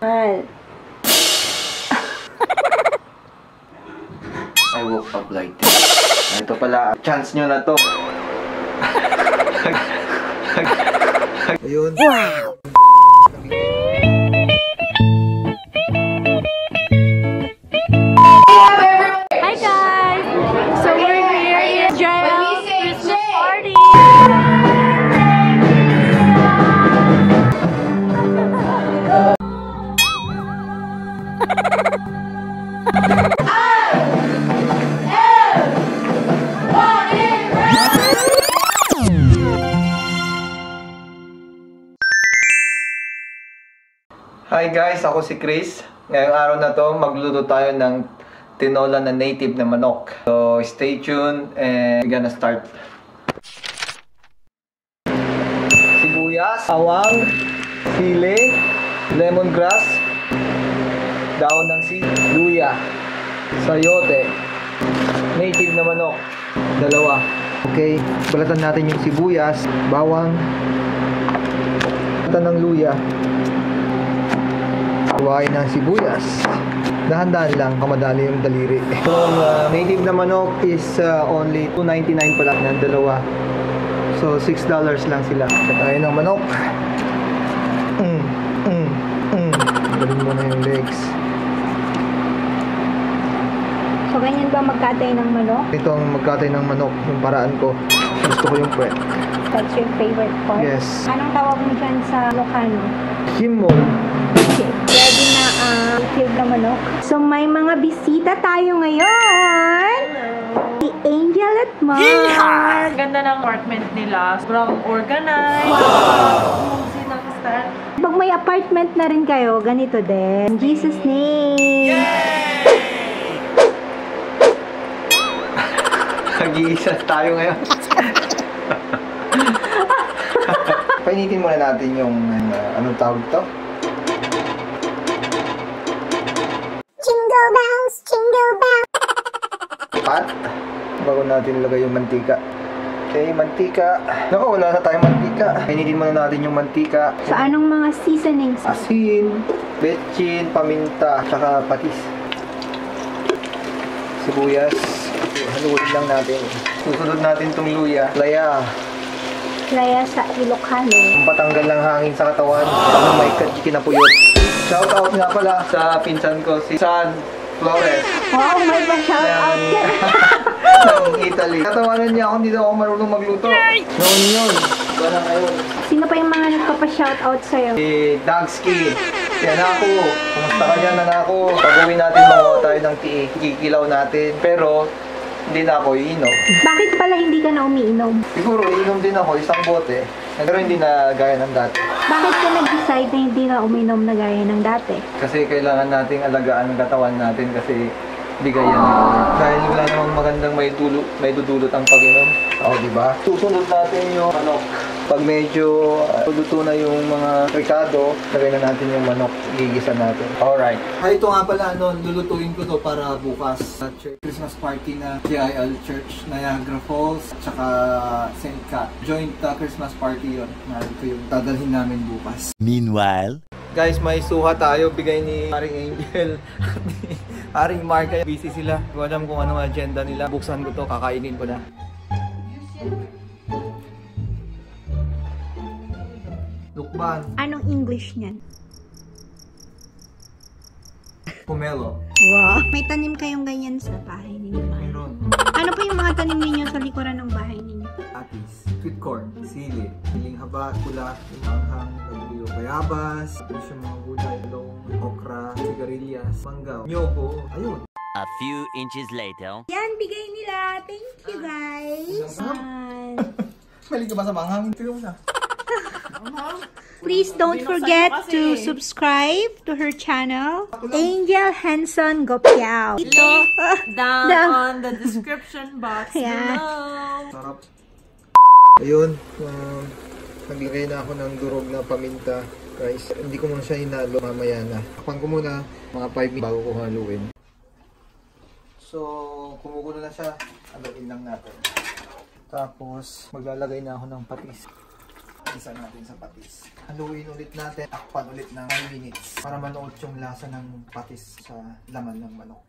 Mahal. I woke up like this. Ito pala, chance nyo na to. Ayun. Wow! Guys, ako si Chris. Ngayong araw na to, magluto tayo ng tinola na native na manok. So, stay tuned and we're gonna start. Sibuyas, bawang, sili, lemongrass, daon ng si, luya, sayote, native na manok, dalawa. Okay, balatan natin yung sibuyas, bawang, balatan ng luya, Kuhain ng sibuyas. Dahan-dahan lang, kamadali yung daliri. Itong uh, native na manok is uh, only $2.99 pa lang ng dalawa. So, $6 lang sila. Sa tayo ng manok. Mm, mm, mm. Galing mo na yung legs. So ganyan ba magkatay ng manok? Ito ang magkatay ng manok, yung paraan ko. Gusto ko yung puwet. That's your favorite part? Yes. Anong tawag mo dyan sa Ilocano? Himon. Okay. Ready na manok. So may mga bisita tayo ngayon! Si Angel at Mar. Ang ganda ng apartment nila. Sobrang organized. Wow! Pag may apartment na rin kayo, ganito din. In Jesus name! Nag-iisa tayo ngayon. Painitin muna natin yung uh, anong tawag to? Pat. Bago natin ilagay yung mantika. Okay, mantika. Naku, wala na tayong mantika. Painitin muna natin yung mantika. So anong mga seasonings? Asin, betchin, paminta, tsaka patis. Sibuyas. Haluin lang natin. Susunod natin itong luya. Laya. Kaya sa Ilocano. Ang patanggal ng hangin sa katawan. Ano may kinapuyot. Shout out nga pala sa pinsan ko, si San Flores. Wow, may pa-shout out ka. ng Italy. Katawanan niya ako, hindi daw ako marunong magluto. Noon yun. Wala. Sino pa yung mga nagpapa-shout out sa'yo? Si Dagski. Yan ako. Kumusta ka dyan, ako? Pagawin natin makuha tayo ng tiik. Kikilaw natin. Pero, hindi na ako iinom. Bakit pala hindi ka na umiinom? Siguro, iinom din ako isang bote. Pero hindi na gaya ng dati. Bakit ka nag-decide na hindi na uminom na gaya ng dati? Kasi kailangan nating alagaan ang katawan natin kasi bigay yan. ni Lord. Dahil wala namang magandang may, dulo, may dudulot ang pag-inom. Oo, di ba? Susunod natin yung manok. Pag medyo uh, luto na yung mga ricado, lagay na natin yung manok. Gigisa natin. Alright. Ay, ito nga pala, ano, lulutuin ko to para bukas sa church. Christmas party na GIL Church, Niagara Falls, tsaka St. Cat. Joint uh, Christmas party yun. Narito yung dadalhin namin bukas. Meanwhile, Guys, may suha tayo. Bigay ni Haring Angel. Haring Mark. Kaya busy sila. Hindi ko alam kung anong agenda nila. Buksan ko to. Kakainin ko na. Lukban. Anong English niyan? Pomelo. Wow. May tanim kayong ganyan sa bahay ninyo. Meron. Ano po yung mga tanim ninyo sa likuran ng bahay ninyo? Atis. Sweet corn. Sili. Siling haba. Pula. Manghang. Labuyo. Bayabas. Tapos yung mga gulay. Long. Okra. Sigarilyas. Manggaw. Nyogo. Ayun. a few inches later. Yan, bigay nila. Thank you, guys. Yan. Mali ka ba sa manghang? Tignan mo na. Please don't forget to subscribe to her channel, Angel Hanson Gopiao. Down Down. on the description box Yeah. below. Sarap. Ayun, uh, naglagay na ako ng durog na paminta. Guys, hindi ko muna siya hinalo mamaya na. Takpan ko muna mga 5 minutes bago ko haluin. So, kumukulo na siya. Haluin lang natin. Tapos, maglalagay na ako ng patis. Isa natin sa patis. Haluin ulit natin. Takpan ulit ng 5 minutes. Para manuot yung lasa ng patis sa laman ng manok.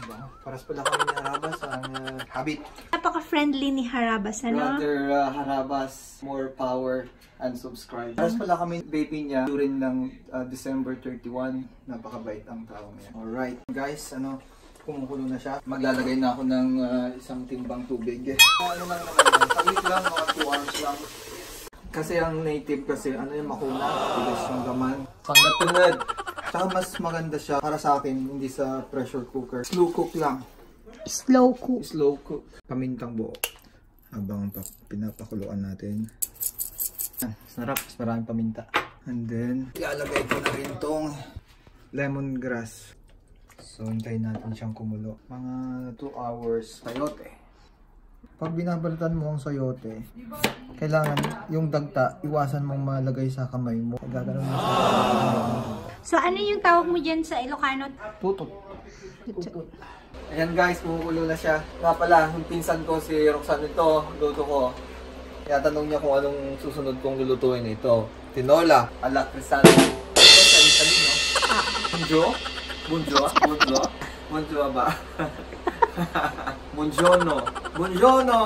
Diba? Paras pala kami ni Harabas ang uh, habit. Napaka-friendly ni Harabas, ano? Brother uh, Harabas, more power and subscribe. Paras pala kami baby niya during ng uh, December 31. Napakabait ang tao niya. Alright, guys, ano, kumukulo na siya. Maglalagay na ako ng uh, isang timbang tubig. Uh, ano lang naman yan, saglit lang, mga 2 hours lang. Kasi ang native kasi, ano yung makuna, bilis yung gaman. Panggatunod. Tsaka mas maganda siya para sa akin, hindi sa pressure cooker. Slow cook lang. Slow cook. Slow cook. Pamintang buo. Habang pa- pinapakuluan natin. Ah, sarap. Mas maraming paminta. And then, ilalagay ko na rin tong lemongrass. So, hintayin natin siyang kumulo. Mga 2 hours. Sayote. Pag binabalatan mo ang sayote, kailangan yung dagta, iwasan mong malagay sa kamay mo. Gaganon mo sa So, ano yung tawag mo dyan sa Ilocano? Tutot. Tutot. Ayan guys, kumukulo na siya. Nga pala, yung pinsan ko si Roxanne ito, luto ko. Kaya tanong niya kung anong susunod kong lulutuin ito. Tinola, ala Crisano. Ito sa Italy, no? Bunjo? Bunjo? Bunjo? Bunjo ba? Bunjono. Bunjono!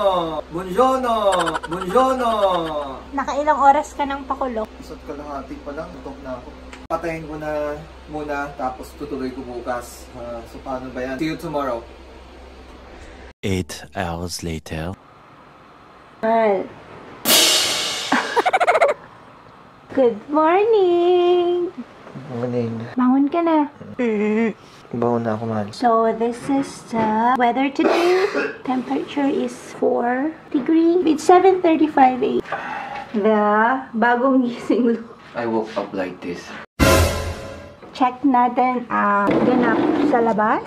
Bunjono! Bunjono! Nakailang oras ka ng pakulo? Isot kalahati pa lang, tutok na ako. Patayin ko na muna, tapos tutuloy ko bukas. Ah, so paano ba yan? See you tomorrow. Eight hours later. Well. Good morning! Morning. Bangon ka na. Baon na ako, man. So, this is the weather today. Temperature is 4 degree. It's 7.35 a.m. The bagong gising look. I woke up like this. Check natin ang ganap sa labas.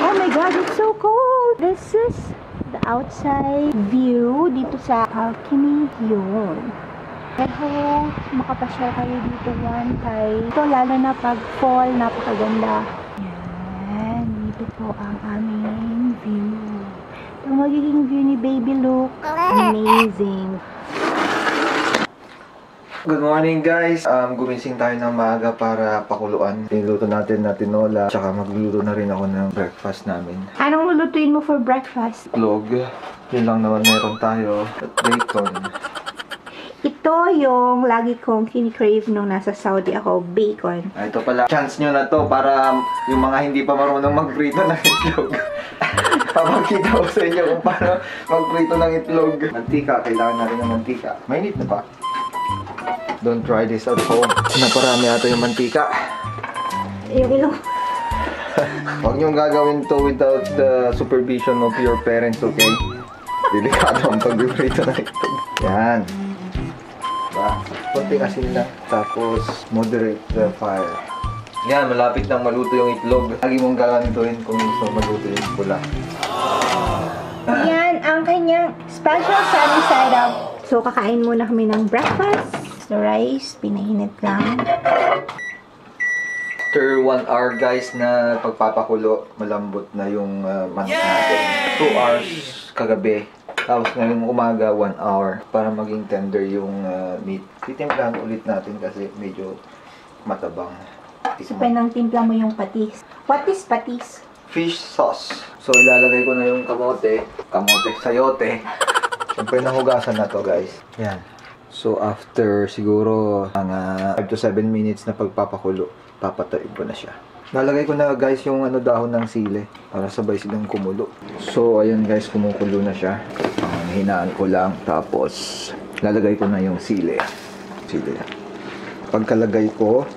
Oh my God, it's so cold! This is the outside view dito sa balcony yun. Pero makapasyal kayo dito one time. Ito lalo na pag fall, napakaganda. Yan, dito po ang aming view. Ito magiging view ni Baby Luke. Amazing. Good morning guys! Um, gumising tayo ng maaga para pakuluan. Niluto natin na tinola, tsaka magluluto na rin ako ng breakfast namin. Anong lulutuin mo for breakfast? Itlog, yun lang naman meron tayo. At bacon. Ito yung lagi kong kinikrave nung nasa Saudi ako, bacon. Ah, ito pala, chance nyo na to para yung mga hindi pa marunong magprito ng itlog. Papakita ko sa inyo kung paano magprito ng itlog. Mantika, kailangan natin ng mantika. Mainit na ba? Don't try this at home. Naparami ata yung mantika. Yung ilong. Huwag niyong gagawin to without the supervision of your parents, okay? Delikado ang pagbibrito ng itlog. Yan. Diba? Kunting asin lang. Tapos, moderate the fire. Yan, malapit nang maluto yung itlog. Lagi mong gagantuin kung gusto maluto yung pula. Yan ang kanyang special sunny side up. So, kakain muna kami ng breakfast. The rice, pinainit lang. After one hour guys na pagpapakulo, malambot na yung uh, manok natin. Two hours kagabi. Tapos ngayong umaga, one hour para maging tender yung uh, meat. Titimplahan ulit natin kasi medyo matabang. So, pinang timpla mo yung patis. What is patis? Fish sauce. So ilalagay ko na yung kamote, kamote, sayote. Siyempre nahugasan na to guys. Yan. So after siguro mga 5 to 7 minutes na pagpapakulo, papatayin ko na siya. Nalagay ko na guys yung ano dahon ng sili para sabay silang kumulo. So ayun guys, kumukulo na siya. Ang hinaan ko lang tapos lalagay ko na yung sili. Sili. Pagkalagay ko,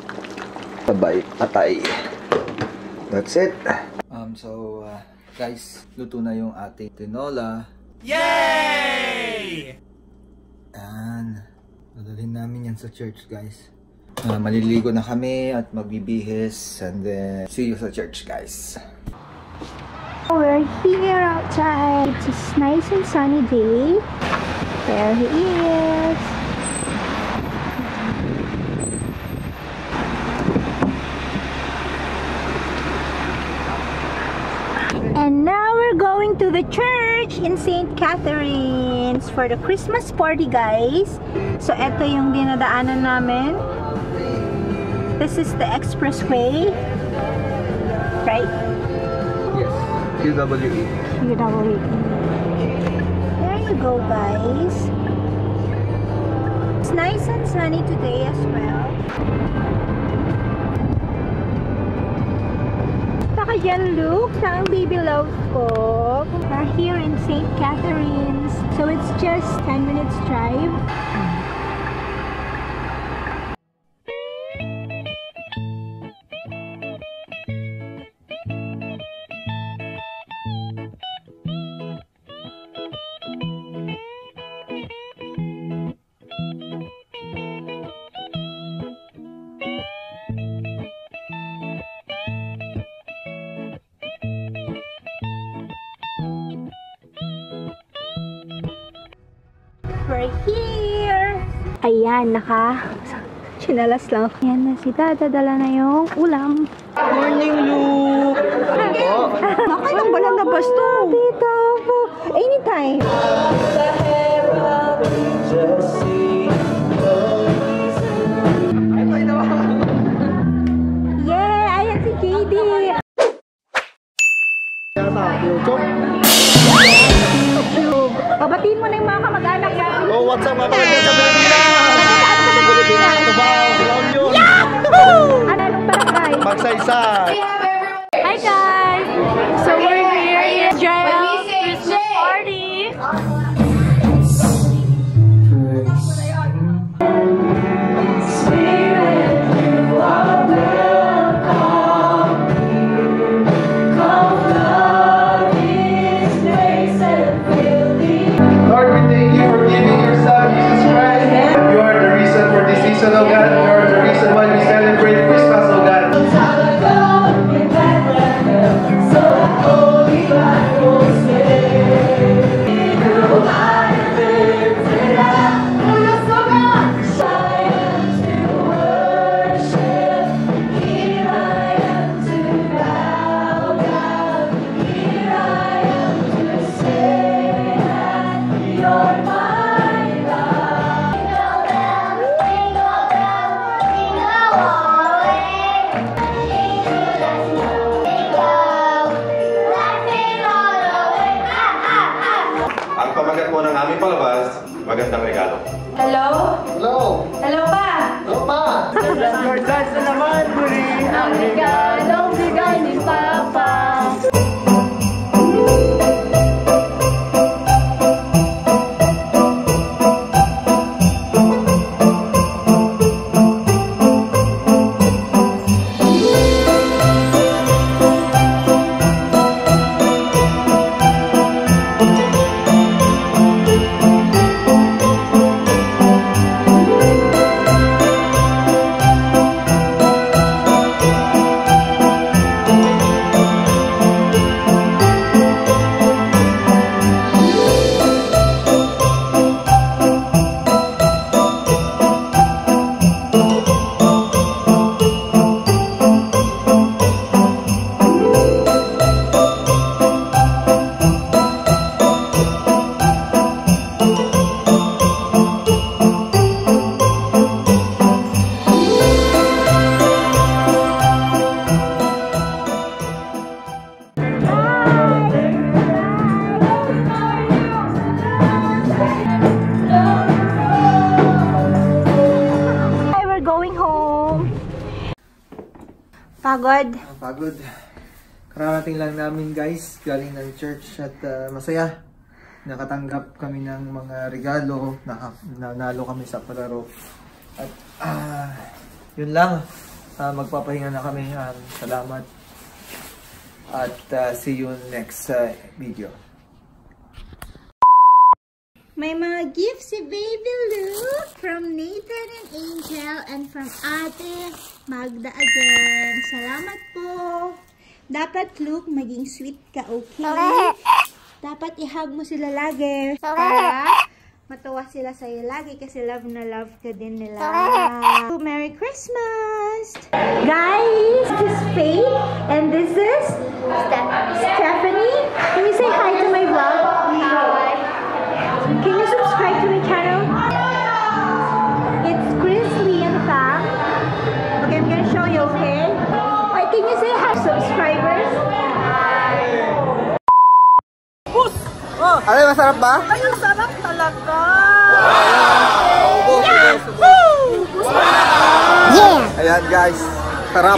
sabay patay. That's it. Um so uh, guys, luto na yung ating tinola. Yay! Dadalhin namin yan sa church, guys. Ah, maliligo na kami at magbibihis and then see you sa church, guys. We're here outside. It's a nice and sunny day. There he is. And now we're going to the church in St. Catherine. Preparations for the Christmas party, guys. So, ito yung dinadaanan namin. This is the expressway. Right? Yes. QWE. QWE. There you go, guys. It's nice and sunny today as well. Saka dyan, look, sa ang baby love ko. We're here in St. Catharines. So it's just 10 minutes drive. We're here! Ayan, naka... Chinalas lang. Ayan na si Dada. Dala na yung ulam. Morning, Luke! Nakailang ba nalabas to? Tita po. Anytime. Po ng aming palabas, magandang regalo. Hello? Hello. Hello pa? Hello pa. Lord, dance na naman, Buri! Ang regalong home. Pagod. Ang pagod. Kararating lang namin guys, galing ng church at uh, masaya. Nakatanggap kami ng mga regalo, na, nanalo kami sa palaro. At ah, yun lang, Ah, magpapahinga na kami. Um, salamat. At ah, see you next uh, video. May mga gifts si Baby Luke from Nathan and Angel and from Ate Magda again. Salamat po. Dapat Luke, maging sweet ka, okay? Dapat i-hug mo sila lagi. Para matuwa sila sa'yo lagi kasi love na love ka din nila. Merry Christmas! Guys, this is Faith and this is Stephanie. Can you say hi Ano, masarap ba? Ay, ang sarap talaga! Ayan guys, sarap.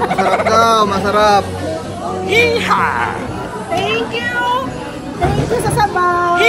Masarap daw, masarap. Thank you! Thank you sa sabaw!